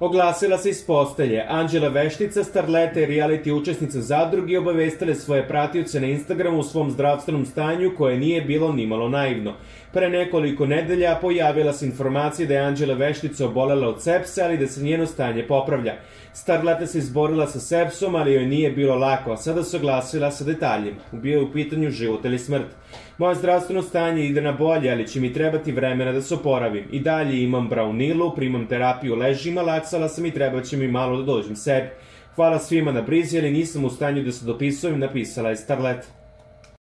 Oglasila se iz postelje. Anđela Veštica, starleta i reality učesnica zadrugi obavestile svoje pratioce na Instagramu u svom zdravstvenom stanju koje nije bilo nimalo naivno. Pre nekoliko nedelja pojavila se informacija da je Anđela Veštica obolela od sepse, ali da se njeno stanje popravlja. Starleta se izborila sa sepsom, ali joj nije bilo lako, a sada se oglasila sa detaljima. Ubio je u pitanju život ili smrt. Moje zdravstveno stanje ide na bolje, ali će mi trebati vremena da se oporavim. I dalje imam braunilu, primam terapiju ležima, laksala sam i treba će mi malo da dođem sebi. Hvala svima na brizi, ali nisam u stanju da se dopisujem, napisala je Starleta.